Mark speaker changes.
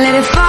Speaker 1: let it fall.